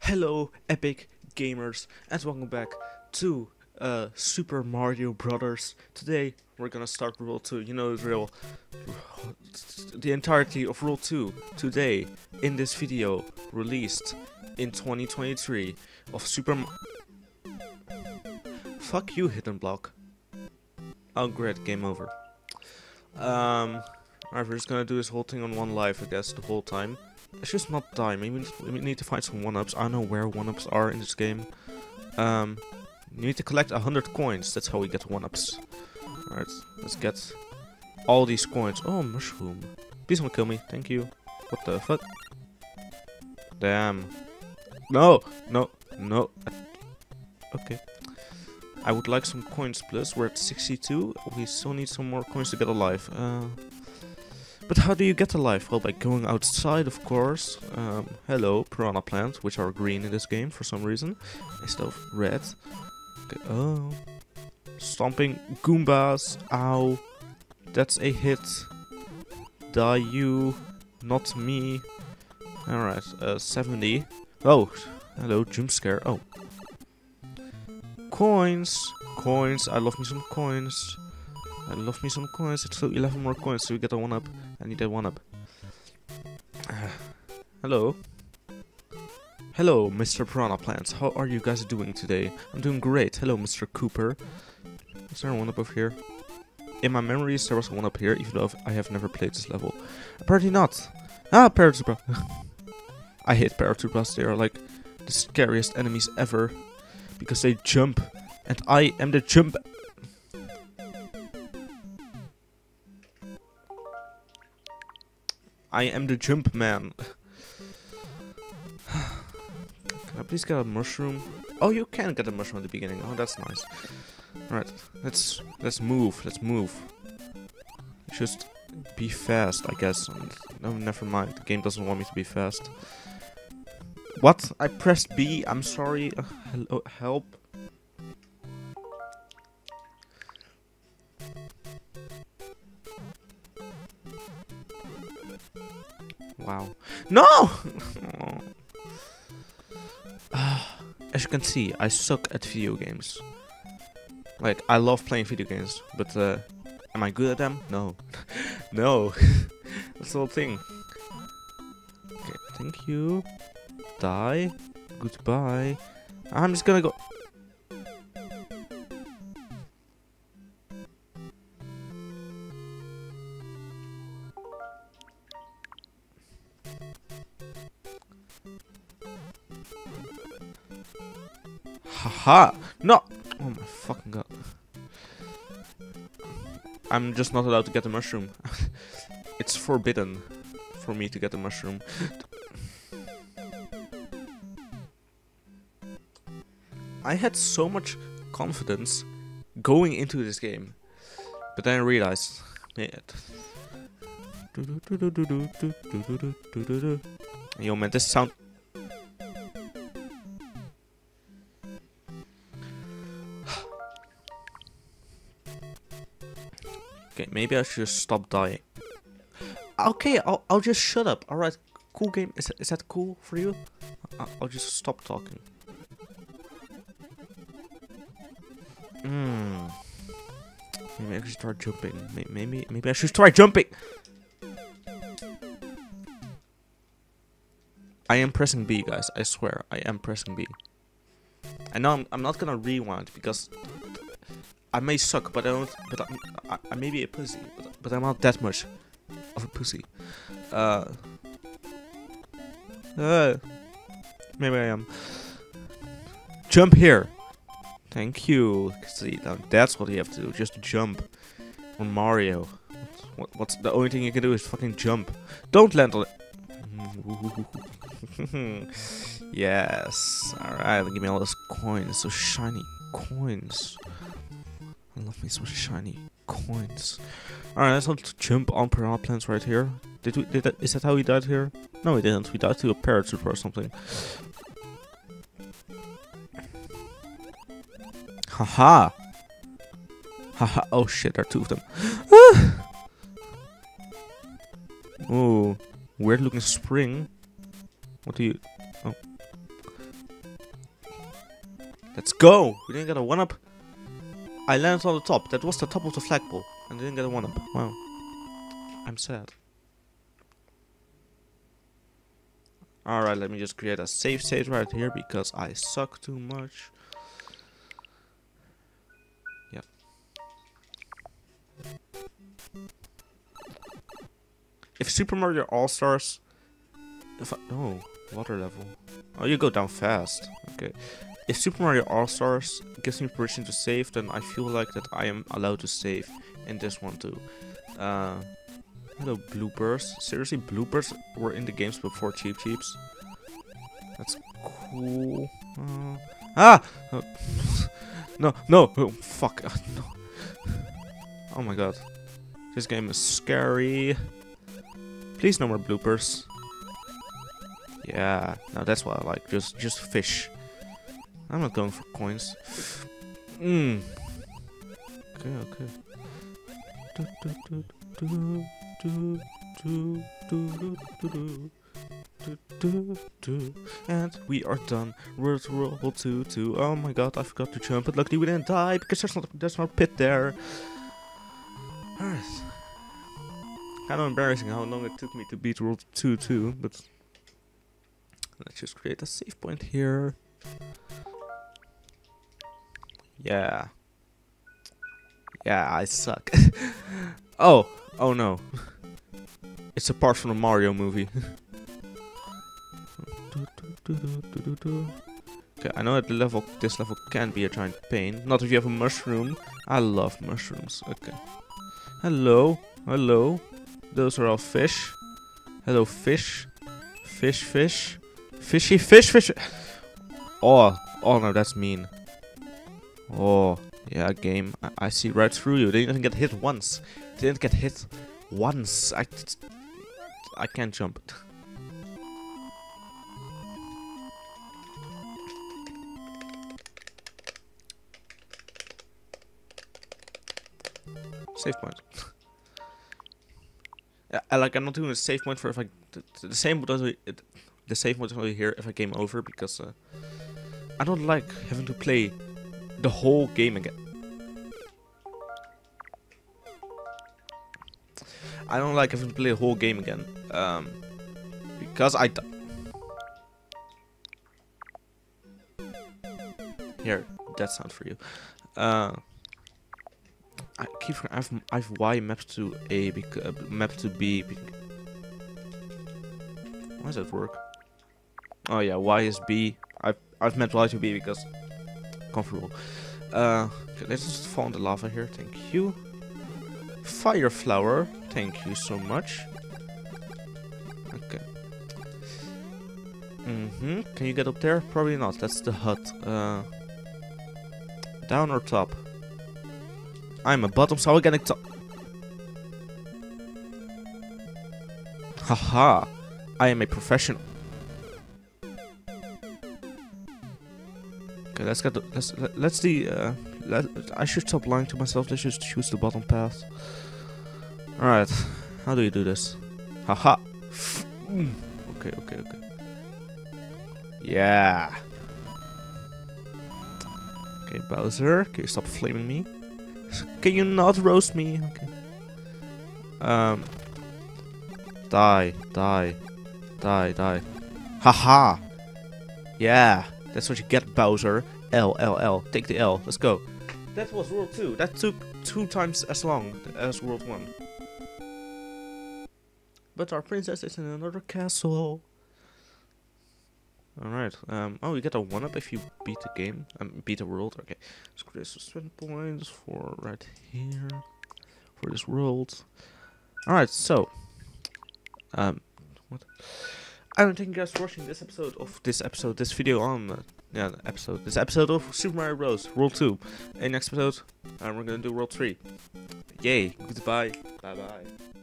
Hello, epic gamers, and welcome back to uh, Super Mario Brothers. Today we're gonna start World 2. You know the. The entirety of World 2 today in this video released in 2023 of Super. Ma- Fuck you, Hidden Block. Oh, great, game over. Um, alright, we're just gonna do this whole thing on one life, I guess, the whole time. It's just not die. Maybe we need- to find some one-ups. I know where one-ups are in this game. Um, you need to collect a hundred coins. That's how we get one-ups. Alright, let's get all these coins. Oh, mushroom. Please don't kill me. Thank you. What the fuck? Damn. No, no, no. Okay. I would like some coins plus. We're at 62. We still need some more coins to get alive. Uh, but how do you get alive? Well, by going outside, of course. Um, hello, piranha plants, which are green in this game for some reason, instead of red. Okay, oh. Stomping Goombas. Ow. That's a hit. Die you, not me. Alright, uh, 70. Oh, hello, jump scare. Oh. Coins. Coins. I love me some coins. I love me some coins. It's still 11 more coins, so we get a 1 up. I need a 1 up. hello. Hello, Mr. Piranha Plants. How are you guys doing today? I'm doing great. Hello, Mr. Koopa. Is there a 1 up over here? In my memories, there was 1 up here, even though I have never played this level. Apparently not. Ah, Paratroopa. I hate Paratroopas. They are like the scariest enemies ever. Because they jump. And I am the jump I am the jump man. can I please get a mushroom? Oh, you can get a mushroom at the beginning. Oh, that's nice. Alright, let's let's move. Let's move. Just be fast, I guess. No, never mind. The game doesn't want me to be fast. What? I pressed B. I'm sorry. Uh, hello, help. Wow. No! As you can see, I suck at video games. Like, I love playing video games, but uh, am I good at them? No. no. That's the whole thing. Okay, thank you. Die. Goodbye. I'm just gonna go. Haha! No! Oh my fucking god. I'm just not allowed to get a mushroom. it's forbidden for me to get a mushroom. I had so much confidence going into this game, but then I realized, yeah. Yo man, this sound Okay, maybe I should just stop dying. Okay, I'll, I'll just shut up. Alright, cool game. Is, that- is that cool for you? I'll, I'll just stop talking. Hmm. Maybe I should start jumping. Maybe, maybe I should try jumping. I am pressing B, guys. I swear, I am pressing B. I know I'm, I'm not gonna rewind because I may suck, but I don't. But I'm, I, I may be a pussy, but, but I'm not that much of a pussy. Uh, uh, maybe I am. Jump here. Thank you. See, now that's what you have to do. Just jump on Mario. What, what's the only thing you can do is fucking jump. Don't land on it. yes. All right. Give me all those coins. So shiny coins. I love me some shiny coins. Alright, let's not jump on piranha plants right here. Did we? Did that? Is that how we died here? No, we didn't. We died to a Paratroopa or something. Haha. Haha. Oh shit, there are two of them. Ooh, weird looking spring. What do you? Oh, Let's go! We didn't get a one up. I landed on the top. That was the top of the flagpole. And I didn't get a one up. Wow. I'm sad. Alright, let me just create a safe state right here because I suck too much. Yep. If Super Mario All-Stars... If I... Oh, water level. Oh, you go down fast. Okay. If Super Mario All-Stars gives me permission to save, then I feel like that I am allowed to save in this one too. Uh, hello, bloopers. Seriously, bloopers were in the games before Cheep Cheeps? That's cool. Uh, ah! Oh. no, no! Oh, fuck. Uh, no. Oh my god. This game is scary. Please no more bloopers. Yeah, no, that's what I like. Just, just fish. I'm not going for coins. Mmm. Okay, okay. And we are done. World War 2 2. Oh my god, I forgot to jump, but luckily we didn't die because there's not there's no pit there. Alright. Kind of embarrassing how long it took me to beat World 2 2, but let's just create a save point here. Yeah. Yeah, I suck. oh, oh no. It's a part from the Mario movie. okay, I know that level, this level can be a giant pain. Not if you have a mushroom. I love mushrooms. Okay. Hello, hello. Those are all fish. Hello, fish. Fish, fish. Fishy, fish, fish. Oh, oh no, that's mean. Oh, yeah, game. I, I see right through you. They didn't get hit once. They didn't get hit once. I, I can't jump. Save point. I, like I'm not doing a save point for if I the, the same would it, the save point only here if I game over because uh, I don't like having to play the whole game again. I don't like having to play the whole game again. Um, because I... Here, that sound for you. Uh, I keep I've I've Y mapped to A because uh, mapped to B. Why does that work? Oh yeah, Y is B. I've I've mapped Y to B because comfortable. Uh, okay, let's just in the lava here. Thank you. Fire flower. Thank you so much. Okay. Mm-hmm. Can you get up there? Probably not. That's the hut. Uh, down or top? I'm a bottom, so I'm getting top. Haha. I am a professional. Okay, let's get the, let's let's the uh, let, I should stop lying to myself. Let's just choose the bottom path. All right, how do you do this? Haha. okay, okay, okay. Yeah. Okay, Bowser, can you stop flaming me? Can you not roast me? Okay. Um. Die, die, die, die. Haha. Yeah. That's what you get, Bowser. L, L, L. Take the L. Let's go. That was World 2. That took two times as long as World 1. But our princess is in another castle. Alright, um, oh, you get a 1-up if you beat the game, um, beat the world, okay. So there's spin points for right here, for this world. Alright, so, um, what? I don't think you guys for watching this episode of this episode, this video on, uh, yeah, episode, this episode of Super Mario Bros. World 2. And next episode, uh, we're gonna do World 3. Yay, goodbye, bye bye.